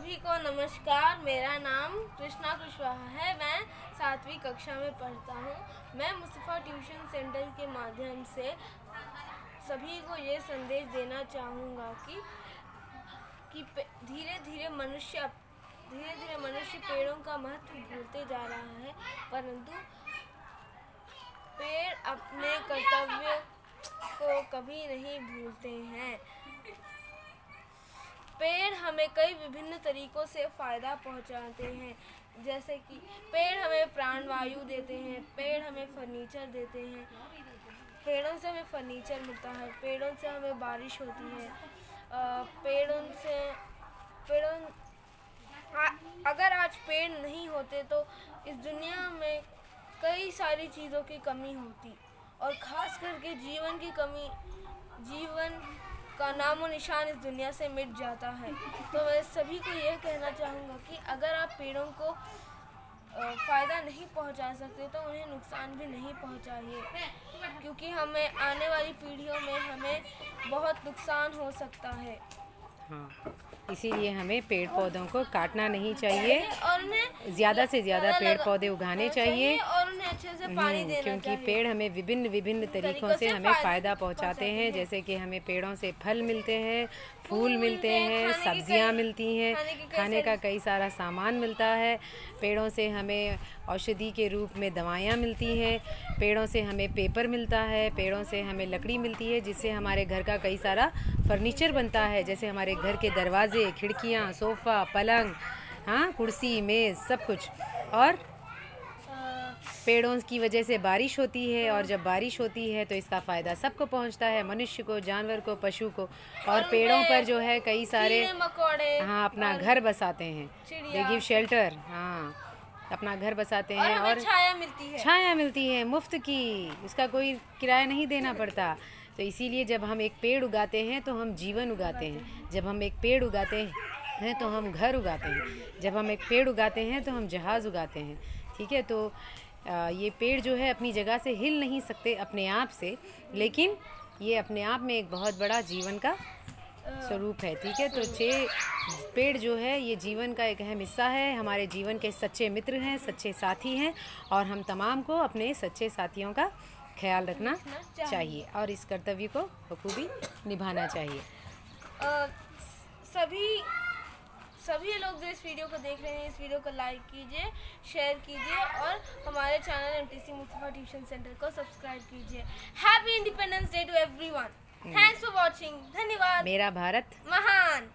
सभी को नमस्कार, मेरा नाम कृष्णा कुशवाहा है। मैं सातवीं कक्षा में पढ़ता हूँ। मैं मुस्तफ़ा ट्यूशन सेंटर के माध्यम से सभी को ये संदेश देना चाहूँगा कि कि धीरे धीरे मनुष्य धीरे धीरे मनुष्य पेड़ों का महत्व भूलते जा रहा है, परंतु पेड़ अपने कर्तव्य को कभी नहीं भूलते हैं। हमें कई विभिन्न तरीकों से फ़ायदा पहुंचाते हैं। जैसे कि पेड़ हमें प्राण वायु देते हैं, पेड़ हमें फर्नीचर देते हैं। पेड़ों से हमें फर्नीचर मिलता है, पेड़ों से हमें बारिश होती है। पेड़ों से, पेड़ों अगर आज पेड़ नहीं होते तो इस दुनिया में कई सारी चीज़ों की कमी होती और ख़ास करके जीवन की कमी नामो निशान इस दुनिया से मिट जाता है। तो मैं सभी को यह कहना चाहूँगा कि अगर आप पेड़ों को फ़ायदा नहीं पहुँचा सकते तो उन्हें नुकसान भी नहीं पहुंचाइए। क्योंकि हमें आने वाली पीढ़ियों में हमें बहुत नुकसान हो सकता है। हाँ। इसीलिए हमें पेड़ पौधों को काटना नहीं चाहिए। और ज़्यादा से ज़्यादा पेड़ पौधे उगाने चाहिए। अच्छे से पानी देना क्योंकि पेड़ हमें विभिन्न विभिन्न तरीकों से हमें फ़ायदा पहुंचाते हैं। जैसे कि हमें पेड़ों से फल मिलते हैं फूल मिलते हैं सब्ज़ियाँ मिलती हैं खाने का कई सारा सामान मिलता है। पेड़ों से हमें औषधि के रूप में दवाइयाँ मिलती हैं पेड़ों से हमें पेपर मिलता है पेड़ों से हमें लकड़ी मिलती है जिससे हमारे घर का कई सारा फर्नीचर बनता है। जैसे हमारे घर के दरवाजे खिड़कियाँ सोफ़ा पलंग हाँ कुर्सी मेज़ सब कुछ। और पेड़ों की वजह से बारिश होती है और जब बारिश होती है तो इसका फ़ायदा सबको पहुँचता है मनुष्य को जानवर को पशु को और पेड़ों पर जो है कई सारे हाँ अपना घर बसाते हैं। दे गिव शेल्टर हाँ अपना घर बसाते हैं और छाया मिलती है। छाया मिलती है मुफ़्त की इसका कोई किराया नहीं देना पड़ता। तो इसीलिए जब हम एक पेड़ उगाते हैं तो हम जीवन उगाते हैं जब हम एक पेड़ उगाते हैं तो हम घर उगाते हैं जब हम एक पेड़ उगाते हैं तो हम जहाज़ उगाते हैं ठीक है? तो ये पेड़ जो है अपनी जगह से हिल नहीं सकते अपने आप से लेकिन ये अपने आप में एक बहुत बड़ा जीवन का स्वरूप है ठीक है? तो चे पेड़ जो है ये जीवन का एक अहम हिस्सा है। हमारे जीवन के सच्चे मित्र हैं सच्चे साथी हैं और हम तमाम को अपने सच्चे साथियों का ख्याल रखना चाहिए और इस कर्तव्य को बखूबी निभाना चाहिए। सभी सभी लोग जो इस वीडियो को देख रहे हैं इस वीडियो को लाइक कीजिए शेयर कीजिए और हमारे channel M T C Mustafa tuition centre को सब्सक्राइब कीजिए। Happy independence day to everyone thanks for watching धन्यवाद। मेरा भारत। महान।